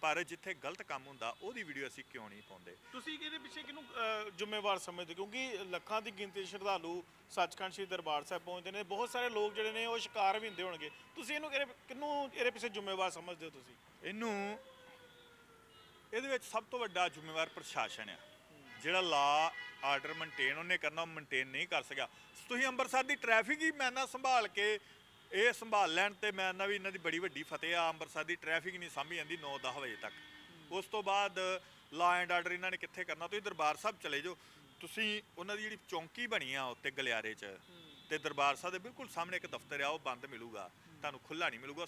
ਪਰ ਜਿੱਥੇ ਗਲਤ ਕੰਮ ਹੁੰਦਾ ਉਹਦੀ ਵੀਡੀਓ ਅਸੀਂ ਕਿਉਂ ਨਹੀਂ ਪਾਉਂਦੇ? ਤੁਸੀਂ ਕਿਹਦੇ ਪਿੱਛੇ ਕਿਹਨੂੰ ਅਹ, ਜ਼ਿੰਮੇਵਾਰ ਸਮਝਦੇ? ਕਿਉਂਕਿ ਲੱਖਾਂ ਦੀ ਗਿਣਤੀ 'ਚ ਸ਼ਰਧਾਲੂ ਸੱਚਖੰਡ ਸ਼੍ਰੀ ਦਰਬਾਰ ਸਾਹਿਬ ਪਹੁੰਚਦੇ ਨੇ। ਬਹੁਤ ਸਾਰੇ ਲੋਕ ਜਿਹੜੇ ਨੇ ਉਹ ਸ਼ਿਕਾਰ ਵੀ ਹੁੰਦੇ ਹੋਣਗੇ। ਤੁਸੀਂ ਇਹਨੂੰ ਕਿਹੜੇ ਕਿਹਨੂੰ ਇਹਦੇ ਪਿੱਛੇ ਜ਼ਿੰਮੇਵਾਰ ਸਮਝਦੇ ਹੋ ਤੁਸੀਂ? ਇਹਨੂੰ ਇਹਦੇ ਵਿੱਚ ਸਭ ਤੋਂ ਵੱਡਾ ਜ਼ਿੰਮੇਵਾਰ ਪ੍ਰਸ਼ਾਸਨ ਆ। ਜਿਹੜਾ ਲਾ ਆਰਡਰ ਮੇਨਟੇਨ ਉਹਨੇ ਕਰਨਾ ਮੇਨਟੇਨ ਨਹੀਂ ਕਰ ਸਕਿਆ। ਤੁਸੀਂ ਅੰਮ੍ਰਿਤਸਰ ਦੀ ਟ੍ਰੈਫਿਕ ਹੀ ਮੈਂ ਨਾ ਸੰਭਾਲ ਕੇ ਇਹ ਸੰਭਾਲ ਲੈਣ ਤੇ ਮੈਂ ਨਾ ਵੀ ਇਹਨਾਂ ਦੀ ਬੜੀ ਵੱਡੀ ਫਤਿਹ ਆ ਅੰਮ੍ਰਿਤਸਰ ਦੀ ਟ੍ਰੈਫਿਕ ਨਹੀਂ ਸਾਂਭੀ ਜਾਂਦੀ 9-10 ਵਜੇ ਤੱਕ। ਉਸ ਤੋਂ ਬਾਅਦ ਲਾ ਐਂਡ ਆਰਡਰ ਇਹਨਾਂ ਨੇ ਕਿੱਥੇ ਕਰਨਾ ਤੁਸੀਂ ਦਰਬਾਰ ਸਾਹਿਬ ਚਲੇ ਜਾਓ। ਤੁਸੀਂ ਉਹਨਾਂ ਦੀ ਜਿਹੜੀ ਚੌਂਕੀ ਬਣੀ ਆ ਉੱਤੇ ਗਲਿਆਰੇ 'ਚ ਤੇ ਦਰਬਾਰ ਸਾਹਿਬ ਦੇ ਬਿਲਕੁਲ ਸਾਹਮਣੇ ਇੱਕ ਦਫ਼ਤਰ ਆ ਉਹ ਬੰਦ ਮਿਲੂਗਾ। ਤੁਹਾਨੂੰ ਖੁੱਲਾ ਨਹੀਂ ਮਿਲੂਗਾ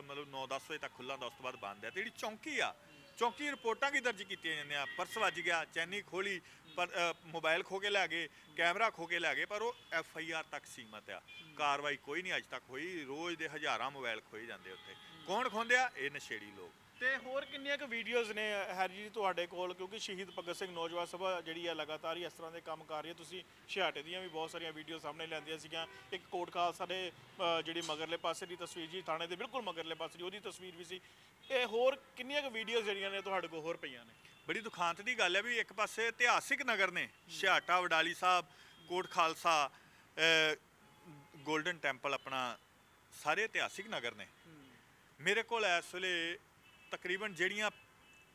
ਮਤਲਬ 9-10 ਵਜੇ ਤੱਕ ਖੁੱਲਾ ਹੁੰਦਾ ਉਸ ਤੋਂ ਬਾਅਦ ਬੰਦ ਹੈ ਤੇ ਜਿਹੜੀ ਚੌਂਕੀ ਆ ਚੌਂਕੀ ਰਿਪੋਰਟਾਂ ਕੀ ਦਰਜ ਕੀਤੀਆਂ ਜਾਂਦੀਆਂ ਪਰਸ ਵੱਜ ਗਿਆ ਚੈਨੀ ਖੋਲੀ ਪਰ ਅ, ਮੋਬਾਈਲ ਖੋ ਕੇ ਲੈ ਗਏ ਕੈਮਰਾ ਖੋ ਕੇ ਲੈ ਗਏ ਪਰ ਉਹ ਐਫ ਆਈ ਆਰ ਤੱਕ ਸੀਮਤ ਆ। ਕਾਰਵਾਈ ਕੋਈ ਨਹੀਂ ਅੱਜ ਤੱਕ ਹੋਈ ਰੋਜ਼ ਦੇ ਹਜ਼ਾਰਾਂ ਮੋਬਾਈਲ ਖੋਏ ਜਾਂਦੇ ਉੱਥੇ। ਕੌਣ ਖੋਂਦੇ ਆ? ਇਹ ਨਸ਼ੇੜੀ ਲੋਕ। ਤੇ ਹੋਰ ਕਿੰਨੀਆਂ ਕੁ ਵੀਡੀਓਜ਼ ਨੇ ਹੈਰੀ ਜੀ ਤੁਹਾਡੇ ਕੋਲ? ਕਿਉਂਕਿ ਸ਼ਹੀਦ ਭਗਤ ਸਿੰਘ ਨੌਜਵਾਨ ਸਭਾ ਜਿਹੜੀ ਹੈ ਲਗਾਤਾਰ ਹੀ ਇਸ ਤਰ੍ਹਾਂ ਦੇ ਕੰਮ ਕਰ ਰਹੀ ਹੈ। ਤੁਸੀਂ ਛਿਆਟੇ ਦੀਆਂ ਵੀ ਬਹੁਤ ਸਾਰੀਆਂ ਵੀਡੀਓ ਸਾਹਮਣੇ ਲੈਂਦੀਆਂ ਸੀਗੀਆਂ। ਇੱਕ ਕੋਟ ਖਾਲਸਾ ਦੇ ਜਿਹੜੀ ਮਗਰਲੇ ਪਾਸੇ ਦੀ ਤਸਵੀਰ ਜੀ ਥਾਣੇ ਦੇ ਬਿਲਕੁਲ ਮਗਰਲੇ ਪਾਸੇ ਦੀ ਉਹਦੀ ਤਸਵੀਰ ਵੀ ਸੀ। ਇਹ ਹੋਰ ਕਿੰਨੀਆਂ ਕੁ ਵੀਡੀਓਜ਼ ਜਿਹੜੀਆਂ ਨੇ ਤੁਹਾਡੇ ਕੋਲ ਹੋਰ ਪਈਆਂ ਨੇ? ਬੜੀ ਦੁਖਾਂਤ ਦੀ ਗੱਲ ਹੈ ਵੀ ਇੱਕ ਪਾਸੇ ਇਤਿਹਾਸਿਕ ਨਗਰ ਨੇ, ਛਿਆਟਾ ਵਡਾਲੀ ਸਾਹਿਬ, ਕੋਟ ਖਾਲਸਾ ਗੋਲਡਨ ਟੈਂਪਲ ਆਪਣਾ ਸਾਰੇ ਇਤਿਹਾਸਿਕ ਨਗਰ ਨੇ। ਮੇਰੇ ਕੋਲ ਇਸ ਵੇਲੇ ਤਕਰੀਬਨ ਜਿਹੜੀਆਂ,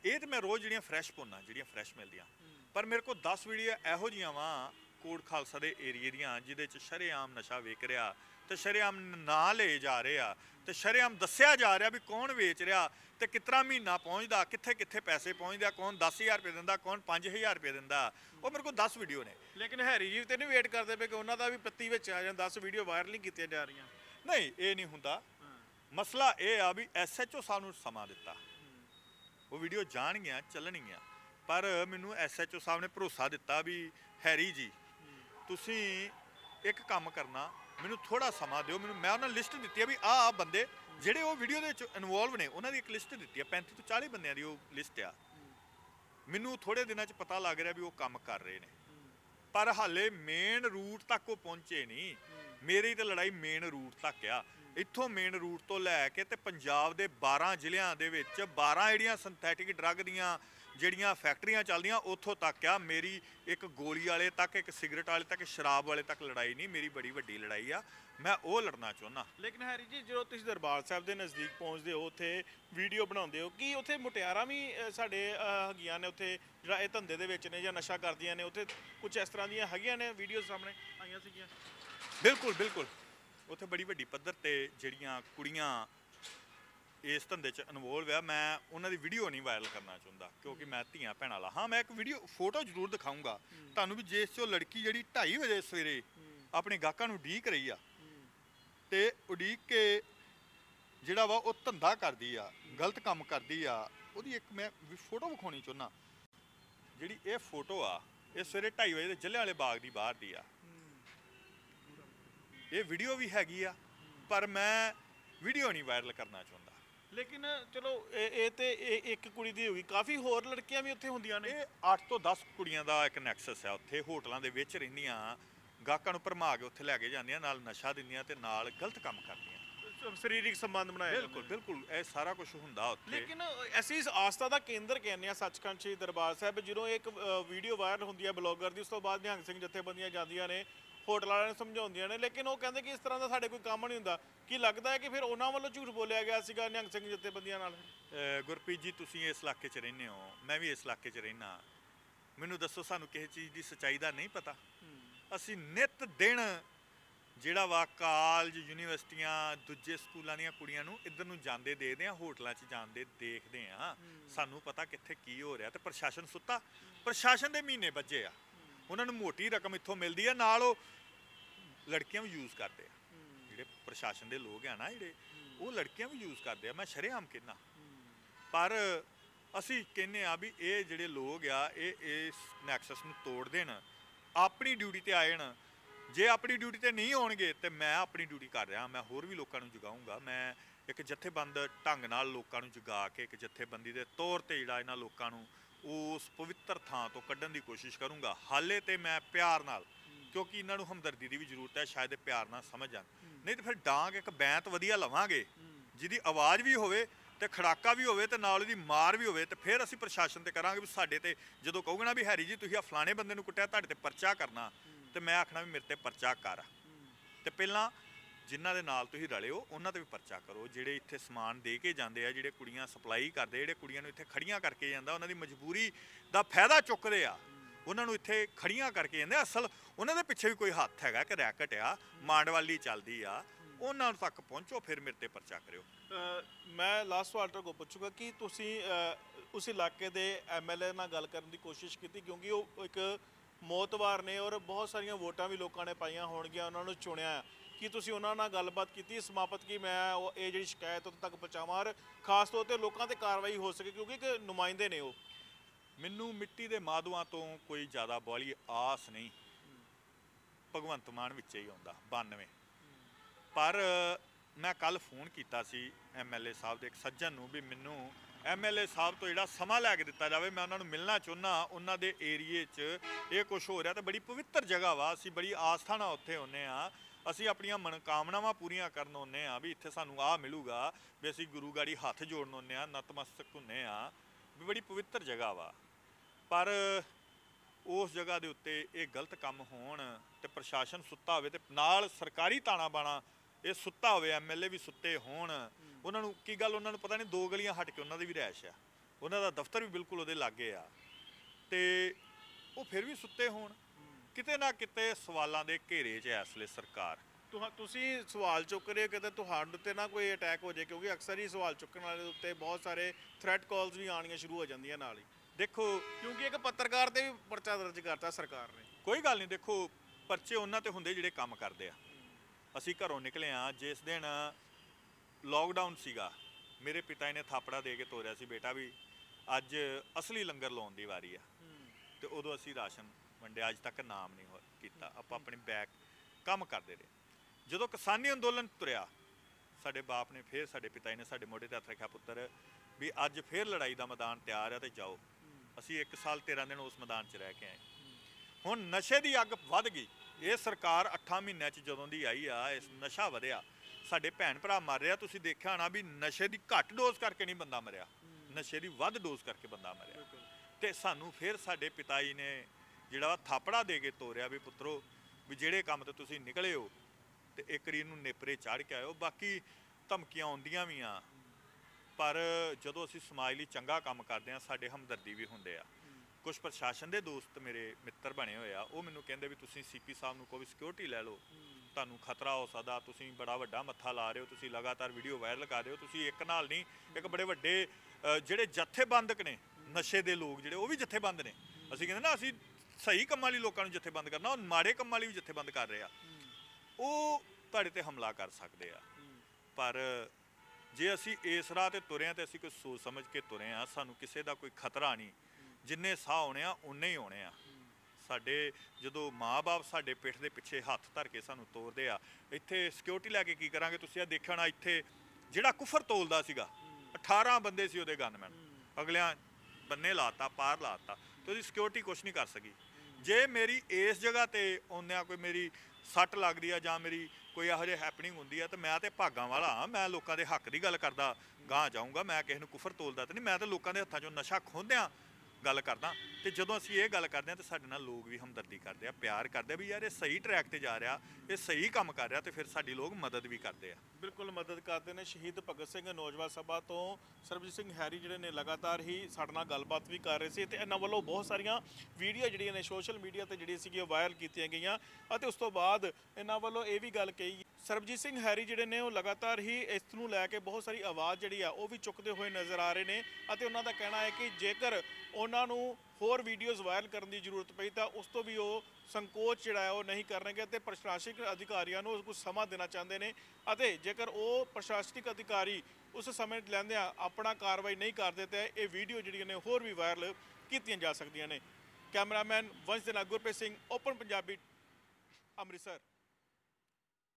ਇਹ ਤੇ ਮੈਂ ਰੋਜ਼ ਜਿਹੜੀਆਂ ਫਰੈਸ਼ ਪੁੰਨਾ ਜਿਹੜੀਆਂ ਫਰੈਸ਼ ਮਿਲਦੀਆਂ। ਪਰ ਮੇਰੇ ਕੋਲ 10 ਵੀਡੀਓ ਇਹੋ ਜੀਆਂ ਵਾ ਕੋਟ ਖਾਲਸਾ ਦੇ ਏਰੀਏ ਦੀਆਂ ਜਿਹਦੇ ਚ ਸ਼ਰੇਆਮ ਨਸ਼ਾ ਵੇਚ ਰਿਹਾ ਤੇ ਸ਼ਰੇਆਮ ਨਾਂ ਲਏ ਜਾ ਰਹੇ ਆ ਤੇ ਸ਼ਰੇਆਮ ਦੱਸਿਆ ਜਾ ਰਿਹਾ ਵੀ ਕੌਣ ਵੇਚ ਰਿਹਾ ਤੇ ਕਿਤਨਾ ਮਹੀਨਾ ਪਹੁੰਚਦਾ ਕਿੱਥੇ ਕਿੱਥੇ ਪੈਸੇ ਪਹੁੰਚਦਾ ਕੌਣ 10000 ਰੁਪਏ ਦਿੰਦਾ ਕੌਣ 5000 ਰੁਪਏ ਦਿੰਦਾ ਉਹ ਮੇਰੇ ਕੋਲ 10 ਵੀਡੀਓ ਨੇ। ਲੇਕਿਨ ਹੈਰੀ ਜੀ ਤੇ ਨਹੀਂ ਵੇਟ ਕਰਦੇ ਪਏ ਕਿ ਉਹਨਾਂ ਦਾ ਵੀ ਪੱਤੀ ਵਿੱਚ ਆ ਜਾਣ 10 ਵੀਡੀਓ ਵਾਇਰਲ ਨਹੀਂ ਕੀਤੀਆਂ ਜਾ ਰਹੀਆਂ। ਨਹੀਂ ਇਹ ਨਹੀਂ ਹੁੰਦਾ। ਮਸਲਾ ਇਹ ਆ ਵੀ ਐਸਐਚਓ ਸਾਨੂੰ ਸਮਾਂ ਦਿੱਤਾ। ਉਹ ਵੀਡੀਓ ਜਾਣਗੀਆਂ ਚੱਲਣਗੀਆਂ ਪਰ ਮੈਨੂੰ ਐਸਐਚਓ ਸਾਹਿਬ ਨੇ ਭਰੋਸਾ ਦਿੱਤਾ ਵੀ ਹੈਰੀ ਜੀ ਤੁਸੀਂ ਇੱਕ ਕੰਮ ਕਰਨਾ, ਮੈਨੂੰ ਥੋੜਾ ਸਮਾਂ ਦਿਓ, ਮੈਨੂੰ, ਮੈਂ ਉਹਨਾਂ ਲਿਸਟ ਦਿੱਤੀ ਆ ਵੀ ਆਹ ਆਹ ਬੰਦੇ ਜਿਹੜੇ ਉਹ ਵੀਡੀਓ ਦੇ ਵਿੱਚ ਇਨਵੋਲਵ ਨੇ, ਉਹਨਾਂ ਦੀ ਇੱਕ ਲਿਸਟ ਦਿੱਤੀ ਆ 35 ਤੋਂ 40 ਬੰਦਿਆਂ ਦੀ ਉਹ ਲਿਸਟ ਆ। ਮੈਨੂੰ ਥੋੜੇ ਦਿਨਾਂ 'ਚ ਪਤਾ ਲੱਗ ਰਿਹਾ ਵੀ ਉਹ ਕੰਮ ਕਰ ਰਹੇ ਨੇ। ਪਰ ਹਾਲੇ ਮੇਨ ਰੂਟ ਤੱਕ ਉਹ ਪਹੁੰਚੇ ਨਹੀਂ। ਮੇਰੀ ਤੇ ਲੜਾਈ ਮੇਨ ਰੂਟ ਤੱਕ ਆ। ਇੱਥੋਂ ਮੇਨ ਰੂਟ ਤੋਂ ਲੈ ਕੇ ਤੇ ਪੰਜਾਬ ਦੇ 12 ਜ਼ਿਲ੍ਹਿਆਂ ਦੇ ਵਿੱਚ 12 ਜਿਹੜੀਆਂ ਸਿੰਥੈਟਿਕ ਡਰੱਗ ਦੀਆਂ ਜਿਹੜੀਆਂ ਫੈਕਟਰੀਆਂ ਚੱਲਦੀਆਂ ਉੱਥੋਂ ਤੱਕ ਆ ਮੇਰੀ ਇੱਕ ਗੋਲੀ ਵਾਲੇ ਤੱਕ ਇੱਕ ਸਿਗਰਟ ਵਾਲੇ ਤੱਕ ਸ਼ਰਾਬ ਵਾਲੇ ਤੱਕ ਲੜਾਈ ਨਹੀਂ ਮੇਰੀ ਬੜੀ ਵੱਡੀ ਲੜਾਈ ਆ। ਮੈਂ ਉਹ ਲੜਨਾ ਚਾਹੁੰਦਾ। ਲੇਕਿਨ ਹੈਰੀ ਜੀ ਜਦੋਂ ਤੁਸੀਂ ਦਰਬਾਰ ਸਾਹਿਬ ਦੇ ਨਜ਼ਦੀਕ ਪਹੁੰਚਦੇ ਹੋ ਉੱਥੇ ਵੀਡੀਓ ਬਣਾਉਂਦੇ ਹੋ ਕੀ ਉੱਥੇ ਮੁਟਿਆਰਾਂ ਵੀ ਸਾਡੇ ਹੈਗੀਆਂ ਨੇ ਉੱਥੇ ਜਿਹੜਾ ਇਹ ਧੰਦੇ ਦੇ ਵਿੱਚ ਨੇ ਜਾਂ ਨਸ਼ਾ ਕਰਦੀਆਂ ਨੇ ਉੱਥੇ ਕੁਝ ਇਸ ਤਰ੍ਹਾਂ ਦੀਆਂ ਹੈਗੀਆਂ ਨੇ ਵੀਡੀਓ ਸਾਹਮਣੇ ਆਈਆਂ ਸੀਗੀਆਂ? ਬਿਲਕੁਲ ਬਿਲਕੁਲ। ਉੱਥੇ ਬੜੀ ਵੱਡੀ ਪੱਧਰ ਤੇ ਜਿਹੜੀਆਂ ਕੁੜੀਆਂ ਇਸ ਧੰਦੇ 'ਚ ਇਨਵੋਲਵ ਆ ਮੈਂ ਉਹਨਾਂ ਦੀ ਵੀਡੀਓ ਨਹੀਂ ਵਾਇਰਲ ਕਰਨਾ ਚਾਹੁੰਦਾ ਕਿਉਂਕਿ ਮੈਂ ਧੀਆਂ ਭੈਣਾਂ ਵਾਲਾ। ਹਾਂ ਮੈਂ ਇੱਕ ਵੀਡੀਓ ਫੋਟੋ ਜ਼ਰੂਰ ਦਿਖਾਉਂਗਾ ਤੁਹਾਨੂੰ ਵੀ ਜਿਸ 'ਚ ਲੜਕੀ ਜਿਹੜੀ 2:30 ਵਜੇ ਸਵੇਰੇ ਆਪਣੇ ਗਾਹਕਾਂ ਨੂੰ ਢੀਕ ਰਹੀ ਆ ਤੇ ਉਡੀਕ ਕੇ ਜਿਹੜਾ ਵਾ ਉਹ ਧੰਦਾ ਕਰਦੀ ਆ ਗਲਤ ਕੰਮ ਕਰਦੀ ਆ ਉਹਦੀ ਇੱਕ ਮੈਂ ਫੋਟੋ ਵਿਖਾਉਣੀ ਚਾਹੁੰਦਾ। ਜਿਹੜੀ ਇਹ ਫੋਟੋ ਆ ਇਹ ਸਵੇਰੇ 2:30 ਵਜੇ ਦੇ ਜੱਲੇ ਵਾਲੇ ਬਾਗ ਦੀ ਬਾਹਰ ਦੀ ਆ। ਇਹ ਵੀਡੀਓ ਵੀ ਹੈਗੀ ਆ ਪਰ ਮੈਂ ਵੀਡੀਓ ਨਹੀਂ ਵਾਇਰਲ ਕਰਨਾ ਚਾਹੁੰਦਾ। ਲੇਕਿਨ ਚਲੋ ਇਹ ਇਹ ਤੇ ਇਹ ਇੱਕ ਕੁੜੀ ਦੀ ਹੋਗੀ ਕਾਫੀ ਹੋਰ ਲੜਕੀਆਂ ਵੀ ਉੱਥੇ ਹੁੰਦੀਆਂ ਨੇ। ਇਹ 8 ਤੋਂ 10 ਕੁੜੀਆਂ ਦਾ ਇੱਕ ਨੈਕਸਸ ਹੈ। ਉੱਥੇ ਹੋਟਲਾਂ ਦੇ ਵਿੱਚ ਰਹਿੰਦੀਆਂ ਗਾਹਕਾਂ ਨੂੰ ਭਰਮਾ ਕੇ ਉੱਥੇ ਲੈ ਕੇ ਜਾਂਦੀਆਂ ਨਾਲ ਨਸ਼ਾ ਦਿੰਦੀਆਂ ਤੇ ਨਾਲ ਗਲਤ ਕੰਮ ਕਰਦੀਆਂ। ਸਰੀਰਕ ਸੰਬੰਧ ਬਣਾਏ ਬਿਲਕੁਲ ਬਿਲਕੁਲ ਇਹ ਸਾਰਾ ਕੁਝ ਹੁੰਦਾ ਉੱਥੇ। ਲੇਕਿਨ ਅਸੀਂ ਇਸ ਆਸਥਾ ਦਾ ਕੇਂਦਰ ਕਹਿੰਦੇ ਆ ਸੱਚਖੰਡ ਸ਼੍ਰੀ ਦਰਬਾਰ ਸਾਹਿਬ। ਜਦੋਂ ਇੱਕ ਵੀਡੀਓ ਵਾਇਰਲ ਹੁੰਦੀ ਹੈ ਬਲੌਗਰ ਦੀ ਉਸ ਤੋਂ ਬਾਅਦ ਨਿਹੰਗ ਸਿੰਘ ਜਥੇਬੰਦੀਆਂ ਜਾਂਦੀਆਂ ਨੇ ਹੋਟਲ ਵਾਲਿਆਂ ਨੂੰ ਸਮਝਾਉਂਦੀਆਂ ਨੇ। ਲੇਕਿਨ ਉਹ ਕਹਿੰਦੇ ਕਿ ਇਸ ਤਰ੍ਹਾਂ ਦਾ ਸਾਡੇ ਕੋਈ ਕੰਮ ਨਹੀਂ ਹੁੰਦਾ। ਕੀ ਲੱਗਦਾ ਹੈ ਕਿ ਫਿਰ ਉਹਨਾਂ ਵੱਲੋਂ ਝੂਠ ਬੋਲਿਆ ਗਿਆ ਸੀਗਾ ਨਿਹੰਗ ਸਿੰਘ ਜਥੇਬੰਦੀਆਂ ਨਾਲ? ਗੁਰਪ੍ਰੀਤ ਜੀ ਤੁਸੀਂ ਇਸ ਇਲਾਕੇ 'ਚ ਰਹਿੰਦੇ ਹੋ ਮੈਂ ਵੀ ਇਸ ਇਲਾਕੇ 'ਚ ਰਹਿਣਾ ਮੈਨੂੰ ਦੱਸੋ ਸਾਨੂੰ ਕਿਸੇ ਚੀਜ਼ ਦੀ ਸੱਚਾਈ ਦਾ ਨਹੀਂ ਪਤਾ। ਅਸੀਂ ਨਿਤ ਦਿਨ ਜਿਹੜਾ ਵਾ ਕਾਲਜ ਯੂਨੀਵਰਸਿਟੀਆਂ ਦੂਜੇ ਸਕੂਲਾਂ ਦੀਆਂ ਕੁੜੀਆਂ ਨੂੰ ਇੱਧਰ ਨੂੰ ਜਾਂਦੇ ਦੇਖਦੇ ਆ ਹੋਟਲਾਂ 'ਚ ਜਾਂਦੇ ਦੇਖਦੇ ਆ ਸਾਨੂੰ ਪਤਾ ਕਿੱਥੇ ਕੀ ਹੋ ਰਿਹਾ ਤੇ ਪ੍ਰਸ਼ਾਸਨ ਸੁੱਤਾ। ਪ੍ਰਸ਼ਾਸਨ ਦੇ ਮਹੀਨੇ ਵੱਜੇ ਆ। ਉਹਨਾਂ ਨੂੰ ਮੋਟੀ ਰਕਮ ਇੱਥੋਂ ਮਿਲਦੀ ਆ ਨਾਲ ਉਹ ਲੜਕੀਆਂ ਵੀ ਯੂਜ਼ ਕਰਦੇ ਆ। ਜਿਹੜੇ ਪ੍ਰਸ਼ਾਸਨ ਦੇ ਲੋਕ ਆ ਨਾ ਜਿਹੜੇ ਉਹ ਲੜਕੀਆਂ ਵੀ ਯੂਜ਼ ਕਰਦੇ ਆ। ਮੈਂ ਸ਼ਰੇਆਮ ਕਹਿੰਦਾ। ਪਰ ਅਸੀਂ ਕਹਿੰਨੇ ਆ ਵੀ ਇਹ ਜਿਹੜੇ ਲੋਕ ਆ ਇਹ ਇਸ ਨੈਕਸਸ ਨੂੰ ਤੋੜ ਦੇਣ ਆਪਣੀ ਡਿਊਟੀ ਤੇ ਆਏ ਨਾ। ਜੇ ਆਪਣੀ ਡਿਊਟੀ ਤੇ ਨਹੀਂ ਆਉਣਗੇ ਤੇ ਮੈਂ ਆਪਣੀ ਡਿਊਟੀ ਕਰ ਰਿਹਾ। ਮੈਂ ਹੋਰ ਵੀ ਲੋਕਾਂ ਨੂੰ ਜਗਾਉਂਗਾ। ਮੈਂ ਇੱਕ ਜਥੇਬੰਦ ਢੰਗ ਨਾਲ ਲੋਕਾਂ ਨੂੰ ਜਗਾ ਕੇ ਇੱਕ ਜਥੇਬੰਦੀ ਦੇ ਤੌਰ ਤੇ ਜਿਹੜਾ ਇਹਨਾਂ ਲੋਕਾਂ ਨੂੰ ਉਸ ਪਵਿੱਤਰ ਥਾਂ ਤੋਂ ਕੱਢਣ ਦੀ ਕੋਸ਼ਿਸ਼ ਕਰੂੰਗਾ। ਹਾਲੇ ਤੇ ਮੈਂ ਪਿਆਰ ਨਾਲ ਕਿਉਂਕਿ ਇਹਨਾਂ ਨੂੰ ਹਮਦਰਦੀ ਦੀ ਵੀ ਜ਼ਰੂਰਤ ਹੈ। ਸ਼ਾਇਦ ਪਿਆਰ ਨਾਲ ਸਮਝ ਜਾਣ। ਨਹੀਂ ਤੇ ਫਿਰ ਡਾਂਗ ਇੱਕ ਬੈਂਤ ਵਧੀਆ ਲਵਾਂਗੇ। ਜਿਹਦੀ ਆਵਾਜ਼ ਵੀ ਹੋਵੇ ਤੇ ਖੜਾਕਾ ਵੀ ਹੋਵੇ ਤੇ ਨਾਲ ਉਹਦੀ ਮਾਰ ਵੀ ਹੋਵੇ ਤੇ ਫਿਰ ਅਸੀਂ ਪ੍ਰਸ਼ਾਸਨ ਤੇ ਕਰਾਂਗੇ ਵੀ ਸਾਡੇ ਤੇ ਜਦੋਂ ਕਹੋਗੇ ਨਾ ਵੀ ਹੈਰੀ ਜੀ ਤੁਸੀਂ ਆ ਫਲਾਣੇ ਬੰਦੇ ਨੂੰ ਕੁੱਟਿਆ, ਤੁਹਾਡੇ ਤੇ ਪਰਚਾ ਕਰਨਾ। ਤੇ ਮੈਂ ਆਖਣਾ ਵੀ ਮੇਰੇ ਤੇ ਪਰਚਾ ਕਰ। ਤੇ ਪਹਿਲਾਂ ਜਿਨ੍ਹਾਂ ਦੇ ਨਾਲ ਤੁਸੀਂ ਰਲੇ ਹੋ, ਉਹਨਾਂ ਤੇ ਵੀ ਪਰਚਾ ਕਰੋ। ਜਿਹੜੇ ਇੱਥੇ ਸਮਾਨ ਦੇ ਕੇ ਜਾਂਦੇ ਆ, ਜਿਹੜੇ ਕੁੜੀਆਂ ਸਪਲਾਈ ਕਰਦੇ, ਜਿਹੜੇ ਕੁੜੀਆਂ ਨੂੰ ਇੱਥੇ ਖੜੀਆਂ ਕਰਕੇ ਜਾਂਦਾ, ਉਹਨਾਂ ਦੀ ਮਜਬੂਰੀ ਦਾ ਫਾਇਦਾ ਚੁੱਕਦੇ ਆ। ਉਹਨਾਂ ਨੂੰ ਇੱਥੇ ਖੜੀਆਂ ਕਰਕੇ ਜਾਂਦੇ ਅਸਲ ਉਹਨਾਂ ਦੇ ਪਿੱਛੇ ਵੀ ਕੋਈ ਹੱਥ ਹੈਗਾ ਕਿ ਰੈਕਟ ਆ ਮਾਂਡਵਾਲੀ ਚੱਲਦੀ ਆ ਉਹਨਾਂ ਤੱਕ ਪਹੁੰਚੋ ਫਿਰ ਮੇਰੇ ਤੇ ਪਰਚਾ ਕਰਿਓ। ਮੈਂ ਲਾਸਟ ਸਵਾਲ ਤੋਂ ਪੁੱਛੂਗਾ ਕਿ ਤੁਸੀਂ ਉਸ ਇਲਾਕੇ ਦੇ ਐਮਐਲਏ ਨਾਲ ਗੱਲ ਕਰਨ ਦੀ ਕੋਸ਼ਿਸ਼ ਕੀਤੀ? ਕਿਉਂਕਿ ਉਹ ਇੱਕ ਮੋਤਵਾਰ ਨੇ ਔਰ ਬਹੁਤ ਸਾਰੀਆਂ ਵੋਟਾਂ ਵੀ ਲੋਕਾਂ ਨੇ ਪਾਈਆਂ ਹੋਣਗੀਆਂ ਉਹਨਾਂ ਨੂੰ ਚੁਣਿਆ ਕੀ ਤੁਸੀਂ ਉਹਨਾਂ ਨਾਲ ਗੱਲਬਾਤ ਕੀਤੀ ਸਮਾਪਤ ਕੀ ਮੈਂ ਉਹ ਇਹ ਜਿਹੜੀ ਸ਼ਿਕਾਇਤ ਉੱਥੇ ਤੱਕ ਪਹੁੰਚਾਵਾਂ ਔਰ ਖਾਸ ਤੌਰ ਤੇ ਲੋਕਾਂ ਤੇ ਕਾਰਵਾਈ ਹੋ ਸਕੇ ਕਿਉਂਕਿ ਇੱਕ ਨੁਮਾਇੰਦੇ ਨੇ ਉਹ। ਮੈਨੂੰ ਮਿੱਟੀ ਦੇ ਮਾਧਵਾਂ ਤੋਂ ਕੋਈ ਜ਼ਿਆਦਾ ਬੋਲੀ ਆਸ ਨਹੀਂ। ਭਗਵੰਤ ਮਾਨ ਵਿੱਚ ਹੀ ਆਉਂਦਾ 92 ਪਰ ਮੈਂ ਕੱਲ ਫੋਨ ਕੀਤਾ ਸੀ ਐਮਐਲਏ ਸਾਹਿਬ ਦੇ, ਇੱਕ ਸੱਜਣ ਨੂੰ ਵੀ ਮੈਨੂੰ ਐਮਐਲਏ ਸਾਹਿਬ ਤੋਂ ਜਿਹੜਾ ਸਮਾਂ ਲੈ ਕੇ ਦਿੱਤਾ ਜਾਵੇ, ਮੈਂ ਉਹਨਾਂ ਨੂੰ ਮਿਲਣਾ ਚਾਹੁੰਦਾ ਉਹਨਾਂ ਦੇ ਏਰੀਏ 'ਚ ਇਹ ਕੁਝ ਹੋ ਰਿਹਾ ਤੇ ਬੜੀ ਪਵਿੱਤਰ ਜਗ੍ਹਾ ਵਾ, ਅਸੀਂ ਬੜੀ ਆਸਥਾ ਨਾਲ ਉੱਥੇ ਹੁੰਨੇ ਆ, ਅਸੀਂ ਆਪਣੀਆਂ ਮਨੋਕਾਮਨਾਵਾਂ ਪੂਰੀਆਂ ਕਰਨ ਹੁੰਨੇ ਆ ਵੀ ਇੱਥੇ ਸਾਨੂੰ ਆਹ ਮਿਲੂਗਾ, ਵੀ ਅਸੀਂ ਗੁਰੂ ਗਾੜੀ ਹੱਥ ਜੋੜਨ ਹੁੰਨੇ ਆ, ਨਤਮਸਤਕ ਹੁੰਨੇ ਆ, ਵੀ ਬੜੀ ਪਵਿੱਤਰ ਜਗ੍ਹਾ ਵਾ। ਪਰ ਉਸ ਜਗ੍ਹਾ ਦੇ ਉੱਤੇ ਇਹ ਗਲਤ ਕੰਮ ਹੋਣ ਤੇ ਪ੍ਰਸ਼ਾਸਨ ਸੁੱਤਾ ਹੋਵੇ ਤੇ ਨਾਲ ਸਰਕਾਰੀ ਤਾਣਾ ਬਾਣਾ, ਇਹ ਸੁੱਤਾ ਹੋਵੇ ਐਮਐਲਏ ਵੀ ਸੁੱਤੇ ਹੋਣ, ਉਹਨਾਂ ਨੂੰ ਕੀ ਗੱਲ, ਉਹਨਾਂ ਨੂੰ ਪਤਾ ਨਹੀਂ, ਦੋ ਗਲੀਆਂ ਹਟ ਕੇ ਉਹਨਾਂ ਦੀ ਵੀ ਰਹਿਸ਼ ਆ। ਉਹਨਾਂ ਦਾ ਦਫ਼ਤਰ ਵੀ ਬਿਲਕੁਲ ਉਹਦੇ ਲਾਗੇ ਆ। ਤੇ ਉਹ ਫਿਰ ਵੀ ਸੁੱਤੇ ਹੋਣ। ਕਿਤੇ ਨਾ ਕਿਤੇ ਸਵਾਲਾਂ ਦੇ ਘੇਰੇ 'ਚ ਇਸ ਲਈ ਸਰਕਾਰ। ਤੁਸੀਂ ਸਵਾਲ ਚੁੱਕ ਰਹੇ ਹੋ, ਕਿਤੇ ਤੁਹਾਡੇ ਉੱਤੇ ਨਾ ਕੋਈ ਅਟੈਕ ਹੋ ਜਾਏ, ਕਿਉਂਕਿ ਅਕਸਰ ਹੀ ਸਵਾਲ ਚੁੱਕਣ ਵਾਲੇ ਉੱਤੇ ਬਹੁਤ ਸਾਰੇ ਥ੍ਰੈਟ ਕਾਲਸ ਵੀ ਆਣੀਆਂ ਸ਼ੁਰੂ ਹੋ ਜਾਂਦੀਆਂ ਨਾਲ ਹੀ। ਦੇਖੋ ਕਿਉਂਕਿ ਇੱਕ ਪੱਤਰਕਾਰ ਤੇ ਵੀ ਪਰਚਾ ਦਰਜ ਕਰਤਾ ਸਰਕਾਰ ਨੇ। ਕੋਈ ਗੱਲ ਨਹੀਂ ਦੇਖੋ ਪਰਚੇ ਉਹਨਾਂ ਤੇ ਹੁੰਦੇ ਜਿਹੜੇ ਕੰਮ ਕਰਦੇ ਆ। ਅਸੀਂ ਘਰੋਂ ਨਿਕਲੇ ਆ ਜਿਸ ਦਿਨ ਲੋਕਡਾਊਨ ਸੀਗਾ ਮੇਰੇ ਪਿਤਾ ਨੇ ਥਾਪੜਾ ਦੇ ਕੇ ਤੋਰਿਆ ਸੀ ਬੇਟਾ ਵੀ ਅੱਜ ਅਸਲੀ ਲੰਗਰ ਲਾਉਣ ਦੀ ਵਾਰੀ ਆ। ਤੇ ਉਦੋਂ ਅਸੀਂ ਰਾਸ਼ਨ ਵੰਡਿਆ ਅੱਜ ਤੱਕ ਨਾਮ ਨਹੀਂ ਕੀਤਾ। ਆਪਾਂ ਆਪਣੇ ਬੈਕ ਕੰਮ ਕਰਦੇ ਰਹੇ। ਜਦੋਂ ਕਿਸਾਨੀ ਅੰਦੋਲਨ ਤੁਰਿਆ ਸਾਡੇ ਬਾਪ ਨੇ ਫੇਰ ਸਾਡੇ ਪਿਤਾ ਨੇ ਸਾਡੇ ਮੋਢੇ ਤੇ ਹੱਥ ਰੱਖਿਆ ਪੁੱਤਰ ਵੀ ਅੱਜ ਫੇਰ ਲੜਾਈ ਦਾ ਮੈਦਾਨ ਤਿਆਰ ਆ ਤੇ ਜਾਓ। ਅਸੀਂ 1 ਸਾਲ 13 ਦਿਨ ਉਸ ਮੈਦਾਨ 'ਚ ਰਹਿ ਕੇ ਆਏ। ਹੁਣ ਨਸ਼ੇ ਦੀ ਅੱਗ ਵੱਧ ਗਈ। ਇਹ ਸਰਕਾਰ 8 ਮਹੀਨਿਆਂ 'ਚ ਜਦੋਂ ਦੀ ਆਈ ਆ, ਇਸ ਨਸ਼ਾ ਵਧਿਆ। ਸਾਡੇ ਭੈਣ ਭਰਾ ਮਰ ਰਿਹਾ। ਤੁਸੀਂ ਦੇਖਿਆ ਹੋਣਾ ਵੀ ਨਸ਼ੇ ਦੀ ਘੱਟ ਡੋਜ਼ ਕਰਕੇ ਨਹੀਂ ਬੰਦਾ ਮਰਿਆ। ਨਸ਼ੇ ਦੀ ਵੱਧ ਡੋਜ਼ ਕਰਕੇ ਬੰਦਾ ਮਰਿਆ। ਤੇ ਸਾਨੂੰ ਫਿਰ ਸਾਡੇ ਪਿਤਾ ਜੀ ਨੇ ਜਿਹੜਾ ਵਾ ਥਾਪੜਾ ਦੇ ਕੇ ਤੋਰਿਆ ਵੀ ਪੁੱਤਰੋ, ਵੀ ਜਿਹੜੇ ਕੰਮ ਤੇ ਤੁਸੀਂ ਨਿਕਲੇ ਹੋ, ਤੇ ਇੱਕ ਰੀ ਨੂੰ ਨੇਪਰੇ ਚਾੜ ਕੇ ਆਇਓ। ਬਾਕੀ ਧਮਕੀਆਂ ਆਉਂਦੀਆਂ ਵੀ ਆ। ਪਰ ਜਦੋਂ ਅਸੀਂ ਸਮਾਜ ਲਈ ਚੰਗਾ ਕੰਮ ਕਰਦੇ ਆ ਸਾਡੇ ਹਮਦਰਦੀ ਵੀ ਹੁੰਦੇ ਆ। ਕੁਝ ਪ੍ਰਸ਼ਾਸਨ ਦੇ ਦੋਸਤ ਮੇਰੇ ਮਿੱਤਰ ਬਣੇ ਹੋਏ ਆ, ਉਹ ਮੈਨੂੰ ਕਹਿੰਦੇ ਵੀ ਤੁਸੀਂ ਸੀਪੀ ਸਾਹਿਬ ਨੂੰ ਕੋਈ ਸਿਕਿਉਰਿਟੀ ਲੈ ਲਓ। ਤੁਹਾਨੂੰ ਖਤਰਾ ਹੋ ਸਕਦਾ, ਤੁਸੀਂ ਬੜਾ ਵੱਡਾ ਮੱਥਾ ਲਾ ਰਹੇ ਹੋ, ਤੁਸੀਂ ਲਗਾਤਾਰ ਵੀਡੀਓ ਵਾਇਰਲ ਕਰ ਰਹੇ ਹੋ, ਤੁਸੀਂ ਇੱਕ ਨਾਲ ਨਹੀਂ, ਇੱਕ ਬੜੇ ਵੱਡੇ ਜਿਹੜੇ ਜਥੇਬੰਦਕ ਨੇ, ਨਸ਼ੇ ਦੇ ਲੋਕ ਜਿਹੜੇ, ਉਹ ਵੀ ਜਥੇਬੰਦ ਨੇ। ਅਸੀਂ ਕਹਿੰਦੇ ਨਾ, ਅਸੀਂ ਸਹੀ ਕੰਮਾਂ ਲਈ ਲੋਕਾਂ ਨੂੰ ਜਥੇਬੰਦ ਕਰਨਾ, ਉਹ ਮਾੜੇ ਕੰਮਾਂ ਲਈ ਵੀ ਜਥੇਬੰਦ ਕਰ ਰਹੇ ਆ। ਉਹ ਤੁਹਾਡੇ ਤੇ ਹਮਲਾ ਕਰ ਸਕਦੇ ਆ। ਪਰ ਜੇ ਅਸੀਂ ਇਸ ਰਾਹ ਤੇ ਤੁਰੇ ਆ ਤੇ ਅਸੀਂ ਕੋਈ ਸੋਚ ਸਮਝ ਕੇ ਤੁਰੇ ਆ, ਸਾਨੂੰ ਕਿਸੇ ਦਾ ਕੋਈ ਖਤਰਾ ਨਹੀਂ। ਜਿੰਨੇ ਸਾਹ ਆਉਣੇ ਆ, ਉਨੇ ਹੀ ਆਉਣੇ ਆ। ਸਾਡੇ ਜਦੋਂ ਮਾਪੇ ਸਾਡੇ ਪਿੱਠ ਦੇ ਪਿੱਛੇ ਹੱਥ ਧਰ ਕੇ ਸਾਨੂੰ ਤੋਰਦੇ ਆ, ਇੱਥੇ ਸਿਕਿਉਰਿਟੀ ਲੈ ਕੇ ਕੀ ਕਰਾਂਗੇ ਤੁਸੀਂ? ਆ ਦੇਖਿਆ ਹੋਣਾ ਇੱਥੇ ਜਿਹੜਾ ਕੁਫਰ ਤੋਲਦਾ ਸੀਗਾ 18 ਬੰਦੇ ਸੀ ਉਹਦੇ ਗਨਮੈਨ ਅਗਲਿਆਂ ਬੰਨੇ ਲਾਤਾ, ਪਾਰ ਲਾਤਾ, ਤੇ ਉਹਦੀ ਸਿਕਿਉਰਿਟੀ ਕੁਛ ਨਹੀਂ ਕਰ ਸਕੀ। ਜੇ ਮੇਰੀ ਇਸ ਜਗ੍ਹਾ ਤੇ ਆਉਂਦਿਆਂ ਕੋਈ ਮੇਰੀ ਸੱਟ ਲੱਗਦੀ ਆ ਜਾਂ ਮੇਰੀ ਕੋਈ ਇਹੋ ਜਿਹੀ ਹੈਪਨਿੰਗ ਹੁੰਦੀ ਆ ਤੇ ਮੈਂ ਤੇ ਭਾਗਾਂ ਵਾਲਾ ਹਾਂ, ਮੈਂ ਲੋਕਾਂ ਦੇ ਹੱਕ ਦੀ ਗੱਲ ਕਰਦਾ ਗਾਂ ਜਾਊਂਗਾ, ਮੈਂ ਕਿਸੇ ਨੂੰ ਕੁਫਰ ਤੋਲਦਾ ਤੇ ਨਹੀਂ, ਮੈਂ ਤਾਂ ਲੋਕਾਂ ਦੇ ਹੱਥਾਂ 'ਚੋਂ ਨਸ਼ਾ ਖੋਹਦਿਆਂ ਗੱਲ ਕਰਦਾ ਤੇ ਜਦੋਂ ਅਸੀਂ ਇਹ ਗੱਲ ਕਰਦੇ ਆ ਤੇ ਸਾਡੇ ਨਾਲ ਲੋਕ ਵੀ ਹਮਦਰਦੀ ਕਰਦੇ ਆ, ਪਿਆਰ ਕਰਦੇ ਆ ਵੀ ਯਾਰ ਇਹ ਸਹੀ ਟਰੈਕ ਤੇ ਜਾ ਰਿਹਾ, ਇਹ ਸਹੀ ਕੰਮ ਕਰ ਰਿਹਾ ਤੇ ਫਿਰ ਸਾਡੀ ਲੋਕ ਮਦਦ ਵੀ ਕਰਦੇ ਆ। ਬਿਲਕੁਲ ਮਦਦ ਕਰਦੇ ਨੇ। ਸ਼ਹੀਦ ਭਗਤ ਸਿੰਘ ਨੌਜਵਾਨ ਸਭਾ ਤੋਂ ਸਰਬਜੀਤ ਸਿੰਘ ਹੈਰੀ ਜਿਹੜੇ ਨੇ ਲਗਾਤਾਰ ਹੀ ਸਾਡੇ ਨਾਲ ਗੱਲਬਾਤ ਵੀ ਕਰ ਰਹੇ ਸੀ ਤੇ ਇਹਨਾਂ ਵੱਲੋਂ ਬਹੁਤ ਸਾਰੀਆਂ ਵੀਡੀਓ ਜਿਹੜੀਆਂ ਨੇ ਸੋਸ਼ਲ ਮੀਡੀਆ ਤੇ ਜਿਹੜੀਆਂ ਸੀਗੀਆਂ ਵਾਇਰਲ ਕੀਤੀਆਂ ਗਈਆਂ ਅਤੇ ਉਸ ਤੋਂ ਬਾਅਦ ਇਹਨਾਂ ਵੱਲੋਂ ਇਹ ਵੀ ਗੱਲ ਕਹੀ ਸਰਬਜੀਤ ਸਿੰਘ ਹੈਰੀ ਜਿਹੜੇ ਨੇ ਉਹ ਲਗਾਤਾਰ ਹੀ ਇਸ ਨੂੰ ਲੈ ਕੇ ਬਹੁਤ ਸਾਰੀ ਆਵਾਜ਼ ਜਿਹੜੀ ਆ ਉਹ ਵੀ ਚੁੱਕਦੇ ਹੋਏ ਨਜ਼ਰ ਆ ਰਹੇ ਨੇ ਅਤੇ ਉਹਨਾਂ ਦਾ ਕਹਿਣਾ ਹੈ ਕਿ ਜੇਕਰ ਉਹਨਾਂ ਨੂੰ ਹੋਰ ਵੀਡੀਓਜ਼ ਵਾਇਰਲ ਕਰਨ ਦੀ ਜ਼ਰੂਰਤ ਪਈ ਤਾਂ ਉਸ ਤੋਂ ਵੀ ਉਹ ਸੰਕੋਚ ਜਿਹੜਾ ਉਹ ਨਹੀਂ ਕਰਨਗੇ ਤੇ ਪ੍ਰਸ਼ਾਸਨਿਕ ਅਧਿਕਾਰੀਆਂ ਨੂੰ ਕੁਝ ਸਮਾਂ ਦੇਣਾ ਚਾਹੁੰਦੇ ਨੇ ਅਤੇ ਜੇਕਰ ਉਹ ਪ੍ਰਸ਼ਾਸਨਿਕ ਅਧਿਕਾਰੀ ਉਸ ਸਮੇਂ ਲੈਂਦਿਆਂ ਆਪਣਾ ਕਾਰਵਾਈ ਨਹੀਂ ਕਰਦੇ ਤੇ ਇਹ ਵੀਡੀਓ ਜਿਹੜੀਆਂ ਨੇ ਹੋਰ ਵੀ ਵਾਇਰਲ ਕੀਤੀਆਂ ਜਾ ਸਕਦੀਆਂ ਨੇ। ਕੈਮਰਾਮੈਨ ਵੰਸ਼ ਦੇ ਨਾਲ ਗੁਰਪ੍ਰੀਤ ਸਿੰਘ, ਓਪਨ ਪੰਜਾਬੀ, ਅੰਮ੍ਰਿਤਸਰ।